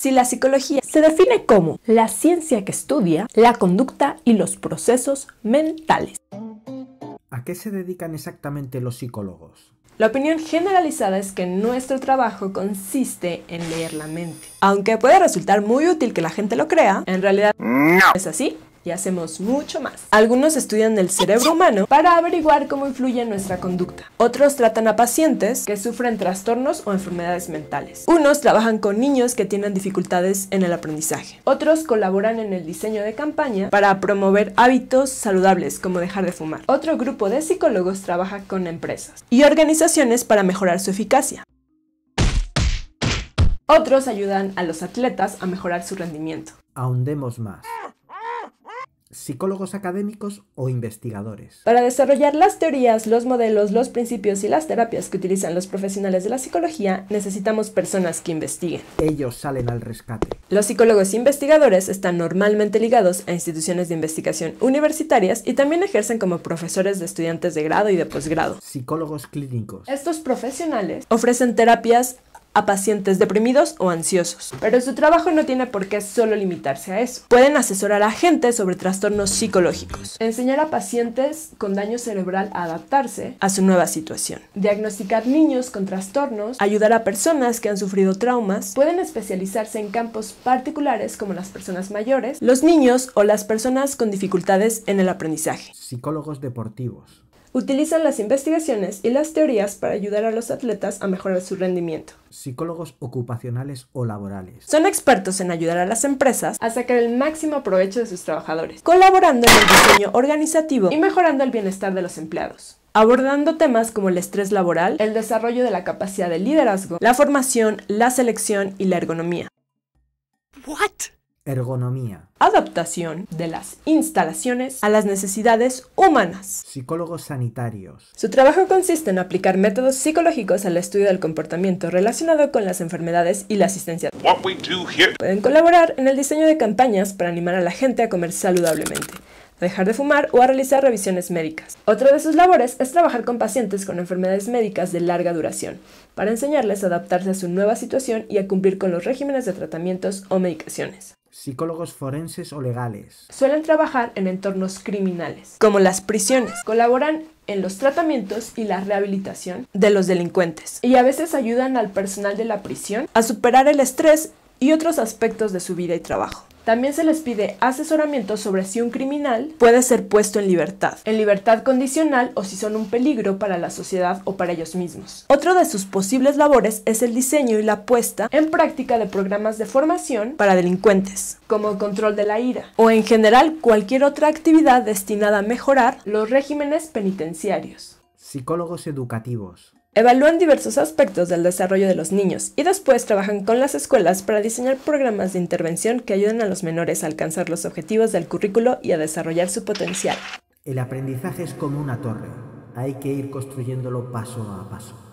Si la psicología se define como la ciencia que estudia la conducta y los procesos mentales. ¿A qué se dedican exactamente los psicólogos? La opinión generalizada es que nuestro trabajo consiste en leer la mente. Aunque puede resultar muy útil que la gente lo crea, en realidad no es así y hacemos mucho más. Algunos estudian el cerebro humano para averiguar cómo influye en nuestra conducta. Otros tratan a pacientes que sufren trastornos o enfermedades mentales. Unos trabajan con niños que tienen dificultades en el aprendizaje. Otros colaboran en el diseño de campaña para promover hábitos saludables como dejar de fumar. Otro grupo de psicólogos trabaja con empresas y organizaciones para mejorar su eficacia. Otros ayudan a los atletas a mejorar su rendimiento. Ahondemos más psicólogos académicos o investigadores. Para desarrollar las teorías, los modelos, los principios y las terapias que utilizan los profesionales de la psicología, necesitamos personas que investiguen. Ellos salen al rescate. Los psicólogos investigadores están normalmente ligados a instituciones de investigación universitarias y también ejercen como profesores de estudiantes de grado y de posgrado. Psicólogos clínicos. Estos profesionales ofrecen terapias a pacientes deprimidos o ansiosos. Pero su trabajo no tiene por qué solo limitarse a eso. Pueden asesorar a gente sobre trastornos psicológicos, enseñar a pacientes con daño cerebral a adaptarse a su nueva situación, diagnosticar niños con trastornos, ayudar a personas que han sufrido traumas, pueden especializarse en campos particulares como las personas mayores, los niños o las personas con dificultades en el aprendizaje. Psicólogos deportivos Utilizan las investigaciones y las teorías para ayudar a los atletas a mejorar su rendimiento. Psicólogos ocupacionales o laborales. Son expertos en ayudar a las empresas a sacar el máximo provecho de sus trabajadores, colaborando en el diseño organizativo y mejorando el bienestar de los empleados abordando temas como el estrés laboral, el desarrollo de la capacidad de liderazgo, la formación, la selección y la ergonomía. What? Ergonomía. Adaptación de las instalaciones a las necesidades humanas. Psicólogos sanitarios. Su trabajo consiste en aplicar métodos psicológicos al estudio del comportamiento relacionado con las enfermedades y la asistencia. Pueden colaborar en el diseño de campañas para animar a la gente a comer saludablemente a dejar de fumar o a realizar revisiones médicas. Otra de sus labores es trabajar con pacientes con enfermedades médicas de larga duración, para enseñarles a adaptarse a su nueva situación y a cumplir con los regímenes de tratamientos o medicaciones. Psicólogos forenses o legales. Suelen trabajar en entornos criminales, como las prisiones. Colaboran en los tratamientos y la rehabilitación de los delincuentes y a veces ayudan al personal de la prisión a superar el estrés y otros aspectos de su vida y trabajo. También se les pide asesoramiento sobre si un criminal puede ser puesto en libertad, en libertad condicional o si son un peligro para la sociedad o para ellos mismos. Otro de sus posibles labores es el diseño y la puesta en práctica de programas de formación para delincuentes, como control de la ira, o en general cualquier otra actividad destinada a mejorar los regímenes penitenciarios. Psicólogos educativos. Evalúan diversos aspectos del desarrollo de los niños y después trabajan con las escuelas para diseñar programas de intervención que ayuden a los menores a alcanzar los objetivos del currículo y a desarrollar su potencial. El aprendizaje es como una torre, hay que ir construyéndolo paso a paso.